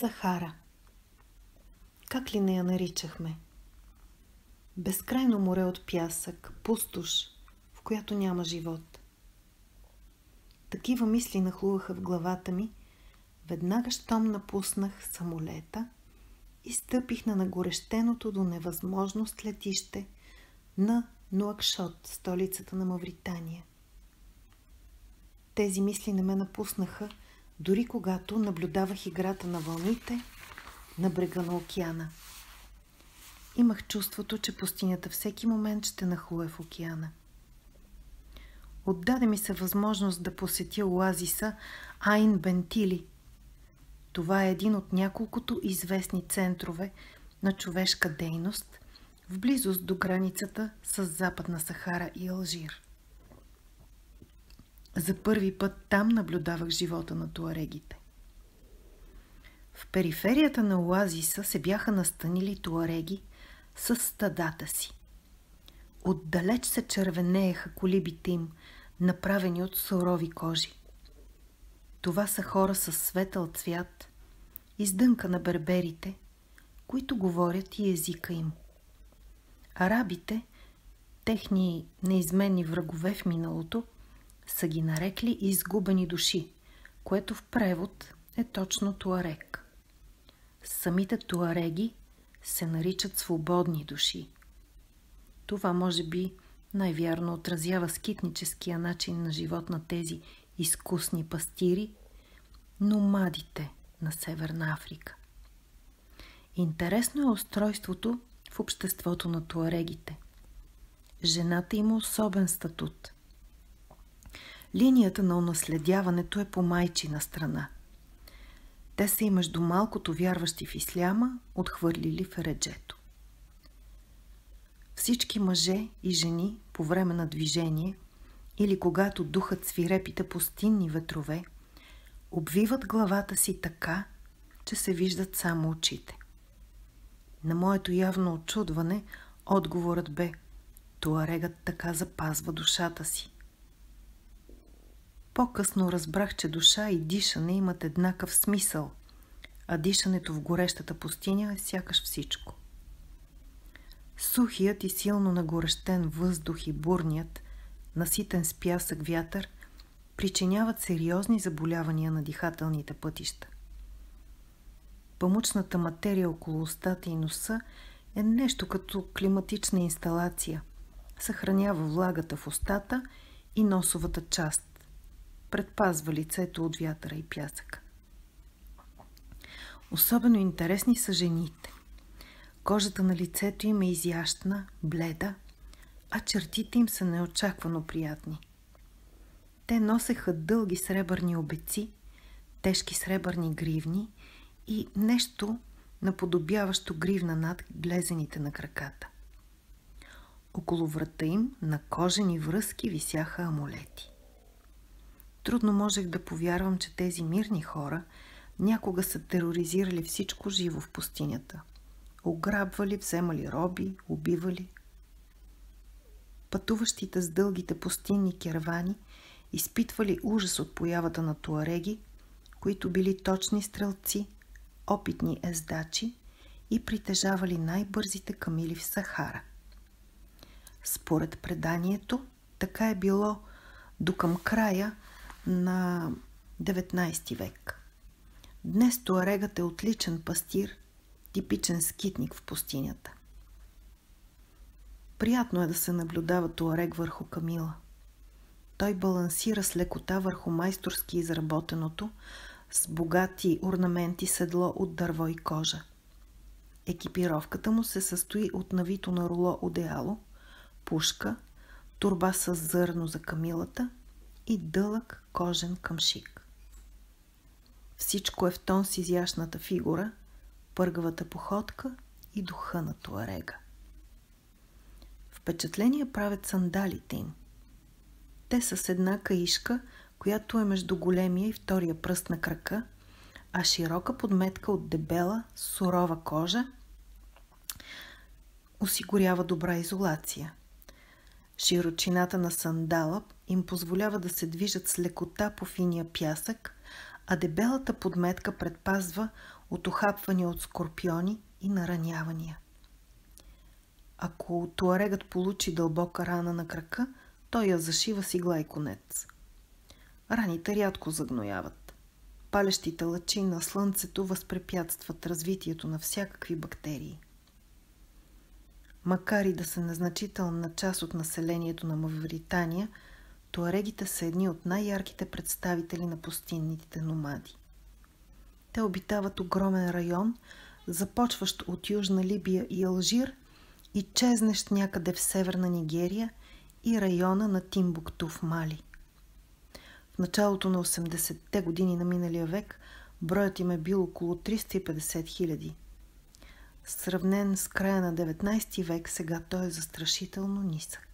Сахара Как ли не я наричахме? Безкрайно море от пясък, пустош, в която няма живот. Такива мисли нахлуваха в главата ми, веднага щом напуснах самолета и стъпих на нагорещеното до невъзможност летище на Нуакшот, столицата на Мавритания. Тези мисли не ме напуснаха, дори когато наблюдавах играта на вълните на брега на океана. Имах чувството, че пустинята всеки момент ще нахлуе в океана. Отдаде ми се възможност да посетя оазиса Айн Бентили. Това е един от няколкото известни центрове на човешка дейност в близост до границата с Западна Сахара и Алжир. За първи път там наблюдавах живота на туарегите. В периферията на оазиса се бяха настанили туареги с стадата си. Отдалеч се червенееха колибите им, направени от сурови кожи. Това са хора с светъл цвят, издънка на берберите, които говорят и езика им. Арабите, техни неизменни врагове в миналото, са ги нарекли изгубени души, което в превод е точно туарек. Самите туареги се наричат свободни души. Това може би най-вярно отразява скитническия начин на живот на тези изкусни пастири, номадите на Северна Африка. Интересно е устройството в обществото на туарегите. Жената има особен статут. Линията на унаследяването е по майчина страна. Те са и между малкото вярващи в исляма, отхвърлили в ереджето. Всички мъже и жени по време на движение или когато духат свирепите пустинни ветрове, обвиват главата си така, че се виждат само очите. На моето явно очудване отговорът бе Туарегът така запазва душата си. По-късно разбрах, че душа и дишане имат еднакъв смисъл, а дишането в горещата пустиня е сякаш всичко. Сухият и силно нагорещен въздух и бурният, наситен с пясък вятър, причиняват сериозни заболявания на дихателните пътища. Памучната материя около устата и носа е нещо като климатична инсталация. Съхранява влагата в устата и носовата част. Предпазва лицето от вятъра и пясъка. Особено интересни са жените. Кожата на лицето им е изящна, бледа, а чертите им са неочаквано приятни. Те носеха дълги сребърни обеци, тежки сребърни гривни и нещо наподобяващо гривна над глезените на краката. Около врата им на кожени връзки висяха амулети. Трудно можех да повярвам, че тези мирни хора някога са тероризирали всичко живо в пустинята. Ограбвали, вземали роби, убивали. Пътуващите с дългите пустинни кервани изпитвали ужас от появата на туареги, които били точни стрелци – опитни ездачи и притежавали най-бързите камили в Сахара. Според преданието, така е било до към края на 19 век. Днес туарегът е отличен пастир, типичен скитник в пустинята. Приятно е да се наблюдава туарег върху камила. Той балансира с лекота върху майсторски изработеното, с богати орнаменти седло от дърво и кожа. Екипировката му се състои от навито на руло одеяло, пушка, турба с зърно за камилата и дълъг кожен камшик. Всичко е в тон с изящната фигура, пъргавата походка и духа на туарега. Впечатление правят сандалите им. Те са с една каишка – която е между големия и втория пръст на крака, а широка подметка от дебела, сурова кожа осигурява добра изолация. Широчината на сандала им позволява да се движат с лекота по финия пясък, а дебелата подметка предпазва от охапвания от скорпиони и наранявания. Ако туарегът получи дълбока рана на крака, той я зашива с игла и конец. Раните рядко загнояват. Палещите лъчи на слънцето възпрепятстват развитието на всякакви бактерии. Макар и да са незначителна част от населението на Мавритания, туарегите са едни от най-ярките представители на пустинните номади. Те обитават огромен район, започващ от Южна Либия и Алжир и чезнещ някъде в северна Нигерия и района на Тимбукту в Мали. В началото на 80-те години на миналия век броят им е бил около 350 хиляди. Сравнен с края на 19 век, сега той е застрашително нисък.